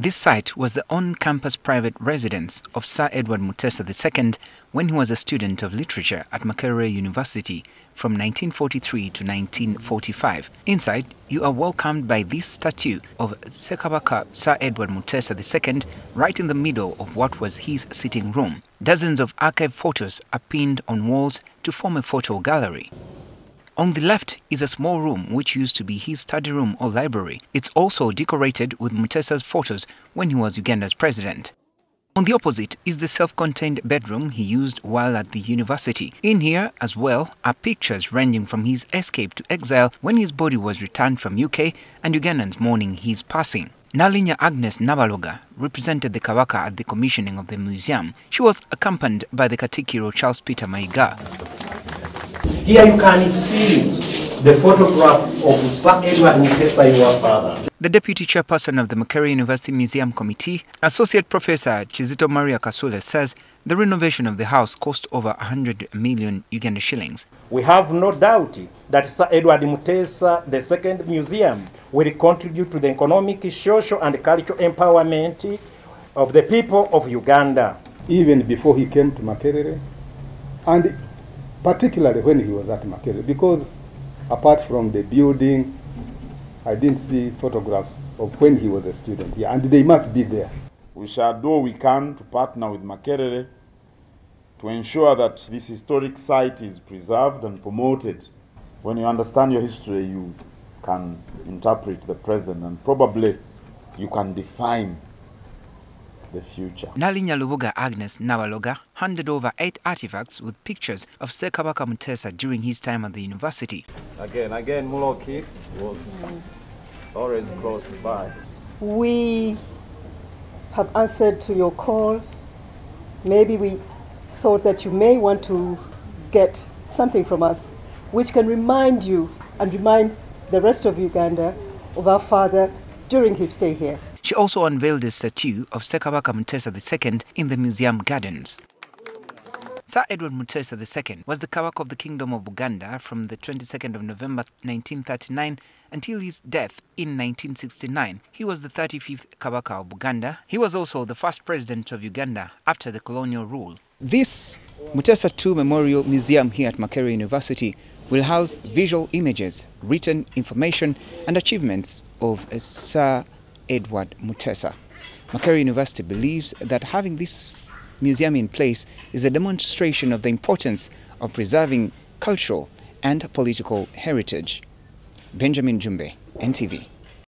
This site was the on-campus private residence of Sir Edward Mutesa II when he was a student of literature at Makerere University from 1943 to 1945. Inside, you are welcomed by this statue of Ssekabaka Sir Edward Mutesa II right in the middle of what was his sitting room. Dozens of archive photos are pinned on walls to form a photo gallery. On the left is a small room which used to be his study room or library. It's also decorated with Mutesa's photos when he was Uganda's president. On the opposite is the self-contained bedroom he used while at the university. In here as well are pictures ranging from his escape to exile when his body was returned from UK and Ugandans mourning his passing. Nalinya Agnes Nabaloga represented the Kabaka at the commissioning of the museum. She was accompanied by the Katikiro Charles Peter Mayiga. Here you can see the photograph of Sir Edward Mutesa, your father. The deputy chairperson of the Makerere University Museum Committee, Associate Professor Kizito Maria Kasule, says the renovation of the house cost over 100 million Uganda shillings. We have no doubt that Sir Edward Mutesa, the second museum, will contribute to the economic, social, and cultural empowerment of the people of Uganda. Even before he came to Makerere, and particularly when he was at Makerere, because apart from the building, I didn't see photographs of when he was a student here, and they must be there. We shall do what we can to partner with Makerere to ensure that this historic site is preserved and promoted. When you understand your history, you can interpret the present and probably you can define the future. Nalinya Lubuga Agnes Nabaloga handed over eight artifacts with pictures of Ssekabaka Mutesa during his time at the university. Again, again, Muloki was always close by. We have answered to your call. Maybe we thought that you may want to get something from us which can remind you and remind the rest of Uganda of our father during his stay here. She also unveiled a statue of Ssekabaka Mutesa II in the museum gardens. Sir Edward Mutesa II was the Kabaka of the Kingdom of Buganda from the 22nd of November 1939 until his death in 1969. He was the 35th Kabaka of Buganda. He was also the first president of Uganda after the colonial rule. This Mutesa II Memorial Museum here at Makerere University will house visual images, written information and achievements of Sir Edward Mutesa. Makerere University believes that having this museum in place is a demonstration of the importance of preserving cultural and political heritage. Benjamin Jumbe, NTV.